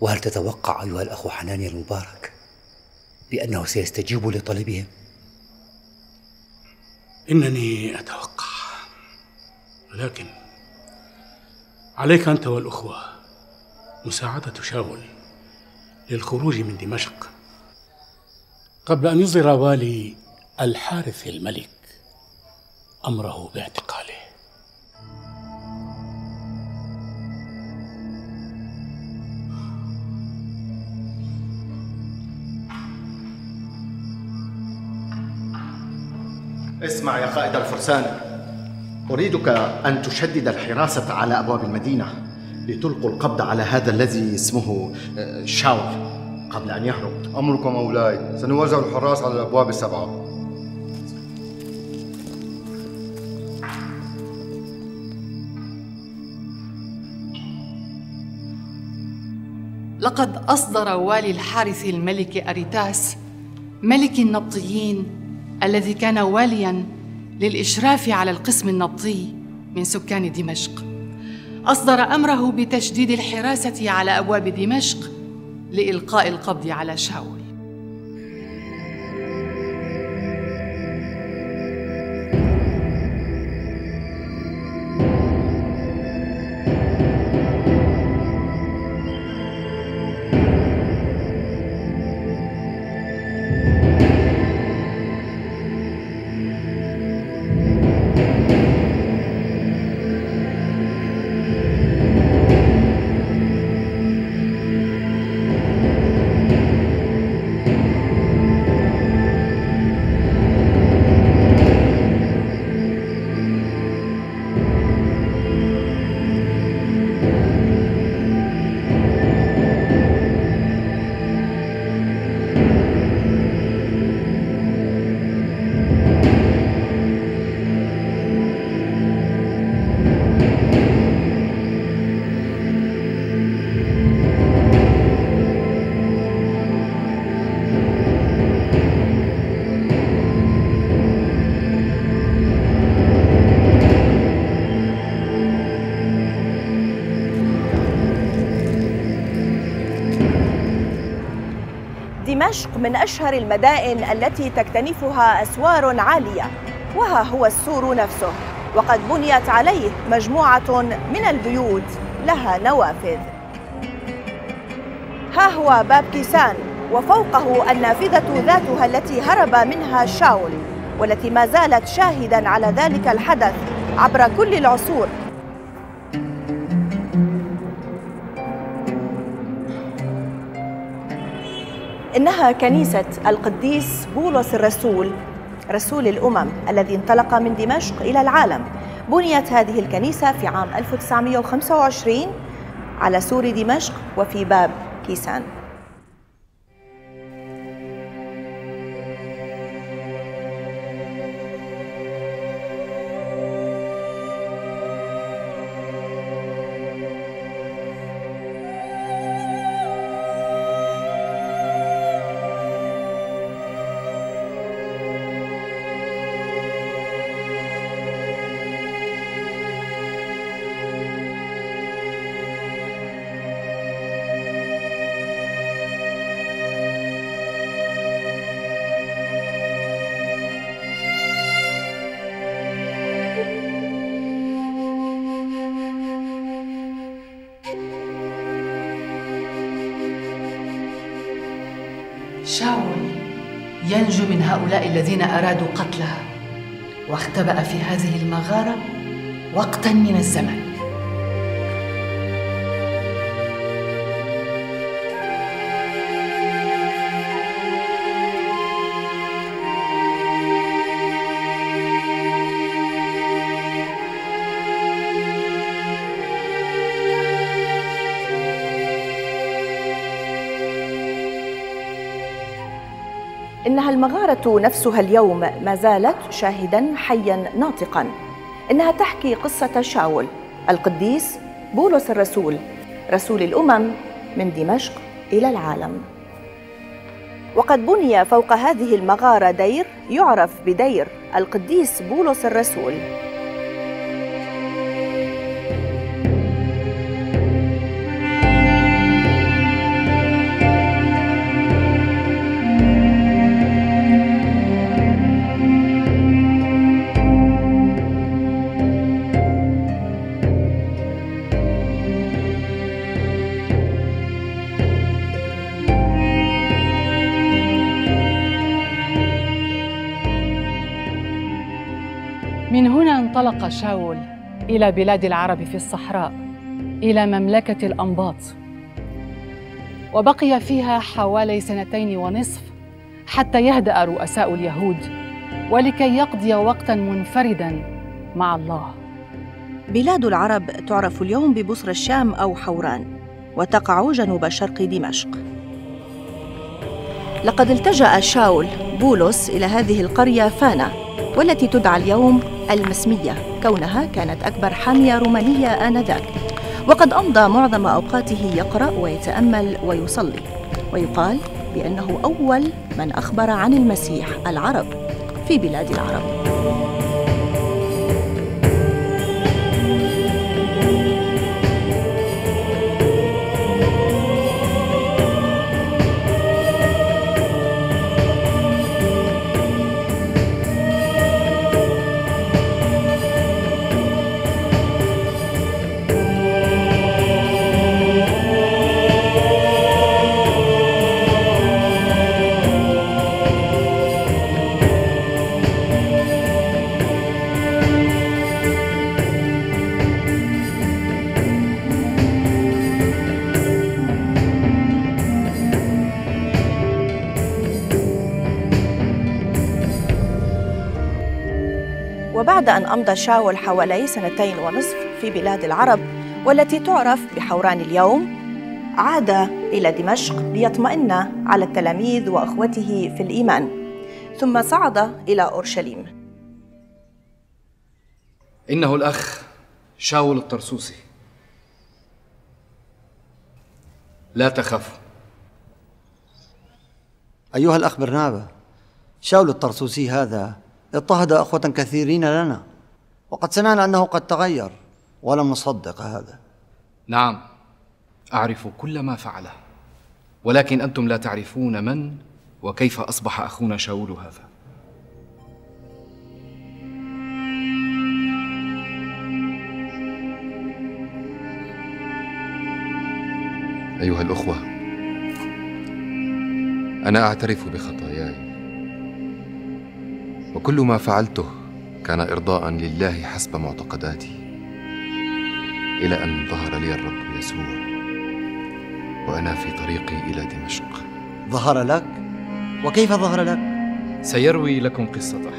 وهل تتوقع أيها الأخ حنانيا المبارك بأنه سيستجيب لطلبهم؟ إنني أتوقع ولكن عليك أنت والأخوة مساعدة شاول للخروج من دمشق. قبل أن يصدر والي الحارث الملك أمره باعتقاله. اسمع يا قائد الفرسان. أريدك أن تشدد الحراسة على أبواب المدينة لتلقوا القبض على هذا الذي اسمه آه، شاول قبل أن يهرب. أمركم مولاي سنوزع الحراس على الأبواب السبعة. لقد أصدر والي الحارث الملك أريتاس ملك النبطيين الذي كان واليا للإشراف على القسم النبطي من سكان دمشق. أصدر أمره بتشديد الحراسة على أبواب دمشق لإلقاء القبض على شاول. دمشق من أشهر المدائن التي تكتنفها أسوار عالية وها هو السور نفسه وقد بنيت عليه مجموعة من البيوت لها نوافذ. ها هو باب كيسان وفوقه النافذة ذاتها التي هرب منها شاول والتي ما زالت شاهدا على ذلك الحدث عبر كل العصور. إنها كنيسة القديس بولس الرسول رسول الأمم الذي انطلق من دمشق إلى العالم. بنيت هذه الكنيسة في عام 1925 على سور دمشق وفي باب كيسان. شاول ينجو من هؤلاء الذين أرادوا قتله واختبأ في هذه المغارة وقتا من الزمن. المغارة نفسها اليوم ما زالت شاهدا حيا ناطقا. إنها تحكي قصة شاول القديس بولس الرسول رسول الأمم من دمشق إلى العالم. وقد بني فوق هذه المغارة دير يعرف بدير القديس بولس الرسول. شاول إلى بلاد العرب في الصحراء إلى مملكة الأنباط. وبقي فيها حوالي سنتين ونصف حتى يهدأ رؤساء اليهود ولكي يقضي وقتا منفردا مع الله. بلاد العرب تعرف اليوم ببصر الشام أو حوران وتقع جنوب شرق دمشق. لقد التجأ شاول بولس إلى هذه القرية فانا والتي تدعى اليوم المسمية. كونها كانت أكبر حامية رومانية آنذاك. وقد أمضى معظم أوقاته يقرأ ويتأمل ويصلي. ويقال بأنه أول من أخبر عن المسيح العرب في بلاد العرب. أمضى شاول حوالي سنتين ونصف في بلاد العرب والتي تعرف بحوران اليوم. عاد إلى دمشق ليطمئن على التلاميذ وأخوته في الإيمان. ثم صعد إلى أورشليم. إنه الأخ شاول الطرسوسي. لا تخافوا. أيها الأخ برنابا شاول الطرسوسي هذا اضطهد أخوة كثيرين لنا. وقد سمعنا أنه قد تغير ولم نصدق هذا. نعم أعرف كل ما فعله ولكن أنتم لا تعرفون من وكيف أصبح أخونا شاول هذا. أيها الأخوة أنا أعترف بخطاياي وكل ما فعلته كان إرضاء لله حسب معتقداتي إلى أن ظهر لي الرب يسوع وأنا في طريقي إلى دمشق. ظهر لك؟ وكيف ظهر لك؟ سيروي لكم قصته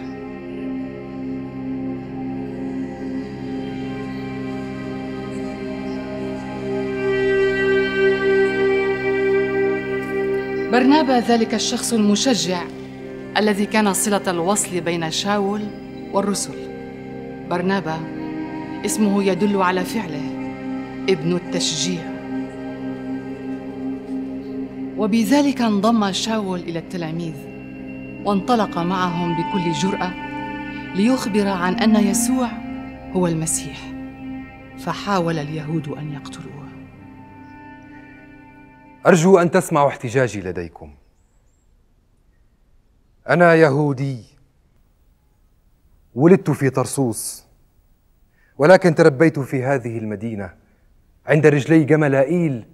برنابا ذلك الشخص المشجع الذي كان صلة الوصل بين شاول والرسل. برنابا اسمه يدل على فعله ابن التشجيع. وبذلك انضم شاول إلى التلاميذ وانطلق معهم بكل جرأة ليخبر عن أن يسوع هو المسيح. فحاول اليهود أن يقتلوه. أرجو أن تسمعوا احتجاجي لديكم. أنا يهودي ولدت في طرسوس ولكن تربيت في هذه المدينة عند رجلي جملائيل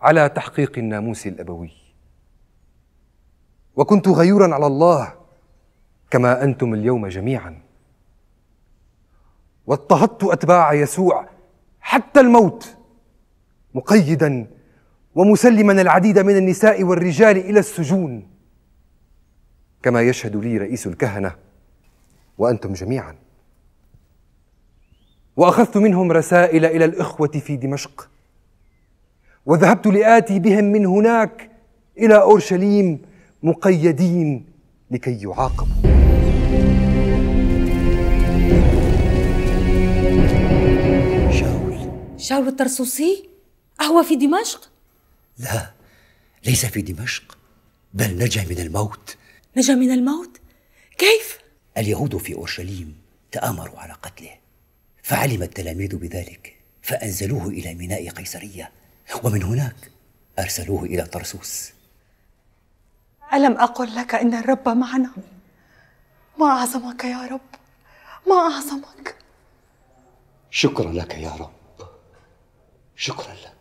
على تحقيق الناموس الأبوي. وكنت غيورا على الله كما أنتم اليوم جميعا. واضطهدت أتباع يسوع حتى الموت مقيدا ومسلما العديد من النساء والرجال إلى السجون كما يشهد لي رئيس الكهنة. وأنتم جميعا وأخذت منهم رسائل إلى الإخوة في دمشق وذهبت لآتي بهم من هناك إلى أورشليم مقيدين لكي يعاقبوا شاول الطرسوسي أهو في دمشق؟ لا ليس في دمشق بل نجا من الموت نجا من الموت؟ كيف؟ اليهود في أورشليم تآمروا على قتله فعلم التلاميذ بذلك فأنزلوه إلى ميناء قيصرية ومن هناك أرسلوه إلى طرسوس. ألم أقل لك إن الرب معنا؟ ما أعظمك يا رب؟ ما أعظمك؟ شكرا لك يا رب. شكرا لك.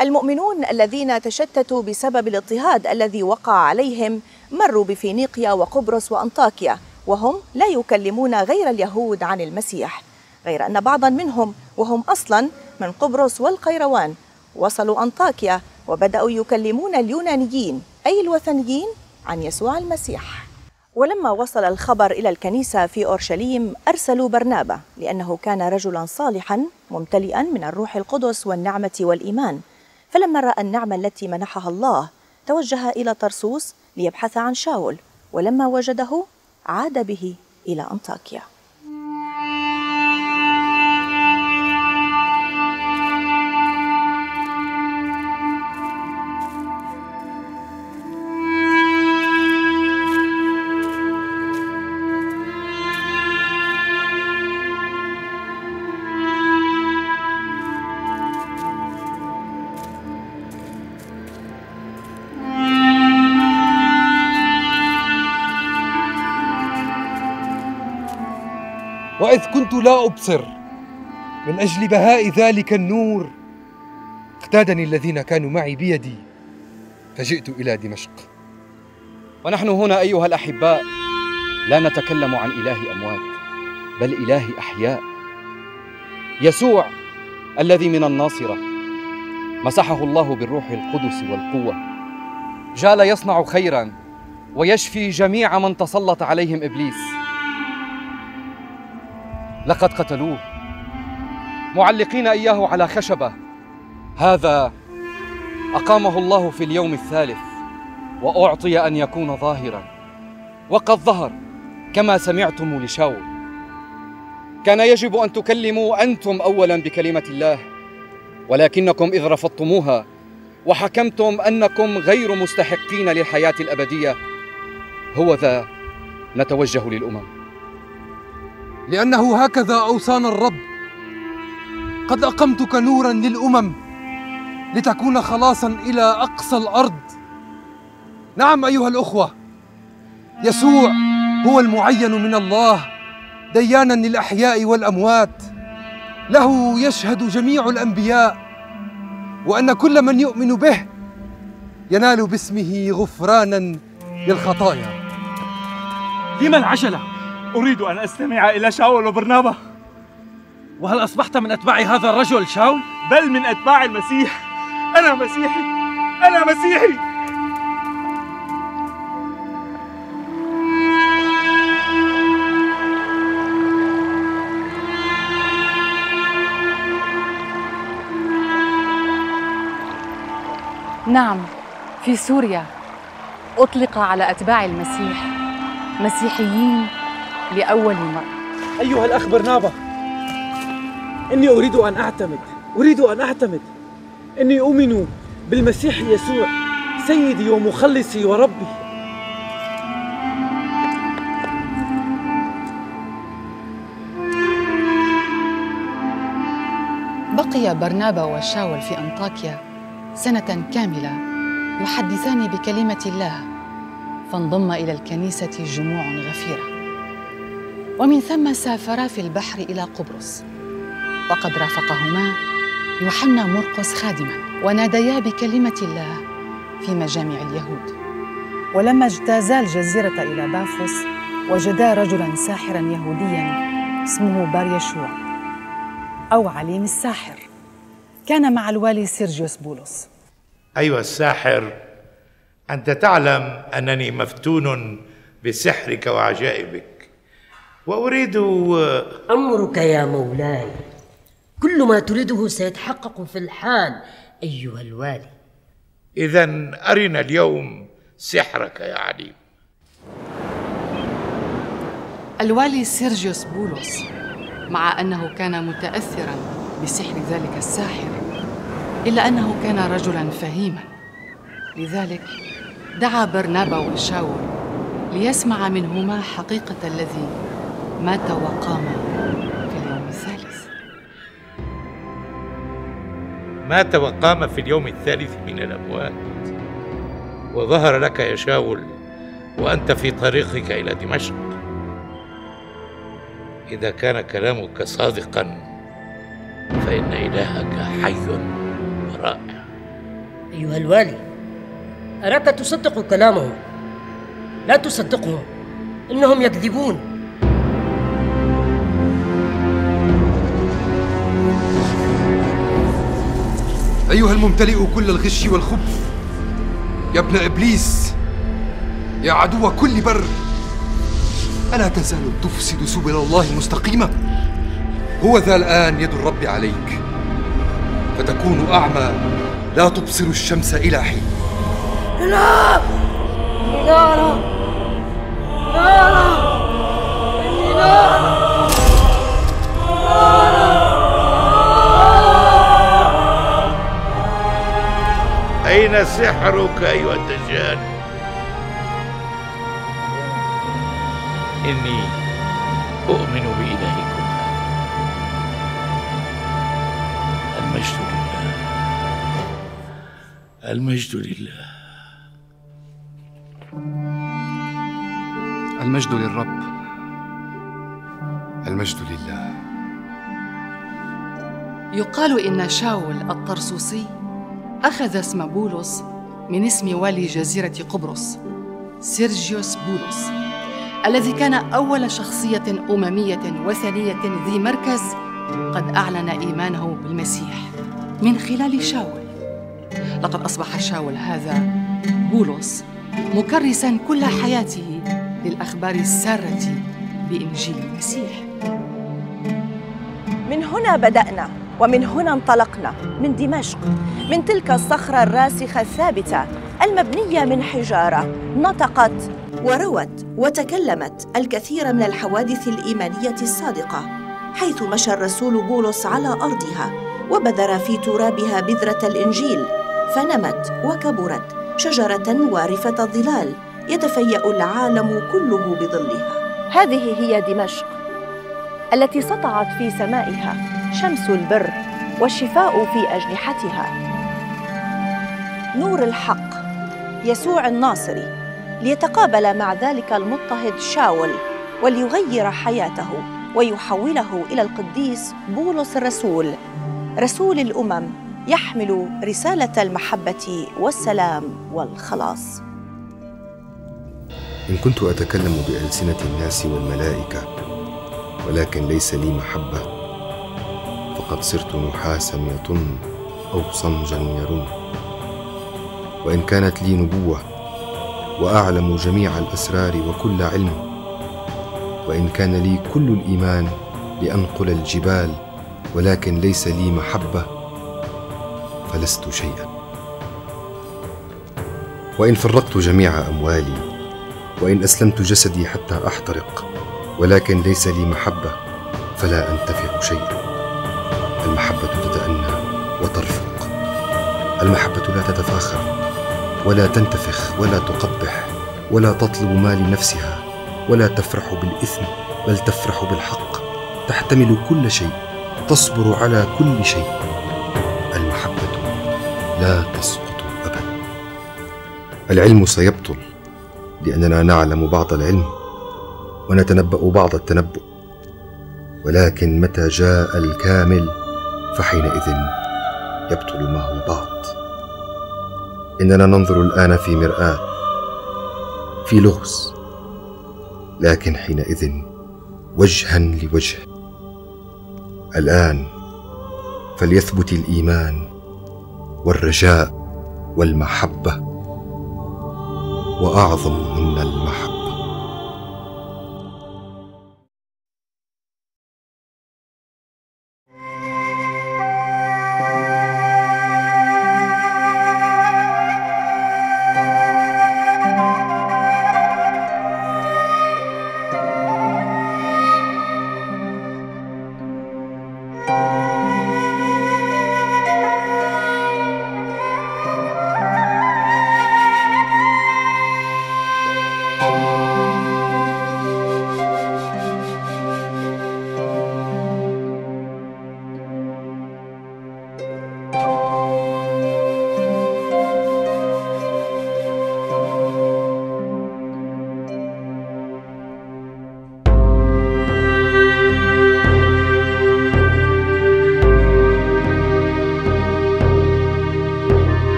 المؤمنون الذين تشتتوا بسبب الاضطهاد الذي وقع عليهم مروا بفينيقيا وقبرص وأنطاكيا وهم لا يكلمون غير اليهود عن المسيح غير أن بعضا منهم وهم أصلا من قبرص والقيروان وصلوا أنطاكيا وبدأوا يكلمون اليونانيين أي الوثنيين عن يسوع المسيح. ولما وصل الخبر إلى الكنيسة في أورشليم أرسلوا برنابا لأنه كان رجلا صالحا ممتلئا من الروح القدس والنعمة والإيمان. فلما رأى النعمة التي منحها الله توجه إلى طرسوس ليبحث عن شاول ولما وجده عاد به إلى أنطاكيا. وإذ كنت لا أبصر من أجل بهاء ذلك النور اقتادني الذين كانوا معي بيدي فجئت إلى دمشق. ونحن هنا أيها الأحباء لا نتكلم عن إله أموات بل إله أحياء. يسوع الذي من الناصرة مسحه الله بالروح القدس والقوة. جال يصنع خيرا ويشفي جميع من تسلط عليهم إبليس. لقد قتلوه. معلقين إياه على خشبة. هذا أقامه الله في اليوم الثالث وأعطي أن يكون ظاهرا. وقد ظهر كما سمعتم لشاول. كان يجب أن تكلموا أنتم اولا بكلمة الله ولكنكم إذ رفضتموها وحكمتم أنكم غير مستحقين للحياة الأبدية. هو ذا نتوجه للأمم. لأنه هكذا أوصانا الرب. قد أقمتك نورا للأمم لتكون خلاصا إلى أقصى الأرض. نعم أيها الأخوة يسوع هو المعين من الله ديانا للأحياء والأموات. له يشهد جميع الأنبياء وأن كل من يؤمن به ينال باسمه غفرانا للخطايا. لما العجلة؟ أريد أن أستمع إلى شاول وبرنابا. وهل أصبحت من أتباع هذا الرجل شاول؟ بل من أتباع المسيح. أنا مسيحي. أنا مسيحي. نعم في سوريا. أطلق على أتباع المسيح. مسيحيين لأول مرة. أيها الأخ برنابا إني أريد أن أعتمد أريد أن أعتمد إني أؤمن بالمسيح يسوع سيدي ومخلصي وربي. بقي برنابا وشاول في أنطاكيا سنة كاملة يحدثان بكلمة الله فانضم إلى الكنيسة جموع غفيرة. ومن ثم سافرا في البحر إلى قبرص. وقد رافقهما يوحنا مرقس خادما وناديا بكلمة الله في مجامع اليهود. ولما اجتازا الجزيرة إلى بافوس وجدا رجلا ساحرا يهوديا اسمه بار يشوع أو عليم الساحر. كان مع الوالي سيرجيوس بولس. أيها الساحر أنت تعلم أنني مفتون بسحرك وعجائبك. وأريد أمرك يا مولاي كل ما تريده سيتحقق في الحال أيها الوالي. إذا أرنا اليوم سحرك يا عليم الوالي سيرجيوس بولس مع أنه كان متأثرا بسحر ذلك الساحر إلا أنه كان رجلا فهيما. لذلك دعا برنابا وشاول ليسمع منهما حقيقة الذي مات وقام في اليوم الثالث. مات وقام في اليوم الثالث من الأموات وظهر لك يا شاول وأنت في طريقك إلى دمشق. إذا كان كلامك صادقا فإن إلهك حي ورائع. أيها الوالي أراك تصدق كلامهم؟ لا تصدقهم إنهم يكذبون. أيها الممتلئ كل الغش والخبث. يا ابن إبليس يا عدو كل بر. ألا تزال تفسد سبل الله المستقيمة هو ذا الآن يد الرب عليك. فتكون أعمى لا تبصر الشمس إلى حين. لا. لا لا. لا لا. أين سحرك أيها الدجال؟ إني أؤمن بإلهكم المجد لله. المجد لله. المجد للرب. المجد لله. يقال إن شاول الطرسوسي أخذ اسم بولس من اسم والي جزيرة قبرص سيرجيوس بولس الذي كان أول شخصية أممية وثنية ذي مركز قد أعلن إيمانه بالمسيح من خلال شاول. لقد أصبح شاول هذا بولس مكرسا كل حياته للأخبار السارة بإنجيل المسيح. من هنا بدأنا. ومن هنا انطلقنا من دمشق من تلك الصخرة الراسخة الثابتة المبنية من حجارة نطقت وروت وتكلمت الكثير من الحوادث الإيمانية الصادقة حيث مشى الرسول بولس على أرضها وبذر في ترابها بذرة الإنجيل فنمت وكبرت شجرة وارفة الظلال يتفيأ العالم كله بظلها. هذه هي دمشق. التي سطعت في سمائها. شمس البر والشفاء في أجنحتها. نور الحق. يسوع الناصري. ليتقابل مع ذلك المضطهد شاول وليغير حياته ويحوله إلى القديس بولس الرسول. رسول الأمم يحمل رسالة المحبة والسلام والخلاص. إن كنت أتكلم بألسنة الناس والملائكة ولكن ليس لي محبة. فقد صرت نحاسا يطن أو صنجا يرن. وإن كانت لي نبوة وأعلم جميع الأسرار وكل علم. وإن كان لي كل الإيمان لأنقل الجبال ولكن ليس لي محبة فلست شيئا. وإن فرقت جميع أموالي وإن أسلمت جسدي حتى أحترق ولكن ليس لي محبة فلا أنتفع شيئا المحبة تتأنى وترفق. المحبة لا تتفاخر ولا تنتفخ ولا تقبح ولا تطلب ما لنفسها ولا تفرح بالإثم بل تفرح بالحق. تحتمل كل شيء تصبر على كل شيء. المحبة لا تسقط أبدا. العلم سيبطل لأننا نعلم بعض العلم. ونتنبأ بعض التنبؤ. ولكن متى جاء الكامل فحينئذ يبطل ما هو بعض إننا ننظر الآن في مرآة في لغز لكن حينئذ وجها لوجه. الآن فليثبت الإيمان والرجاء والمحبة واعظمهن المحبة.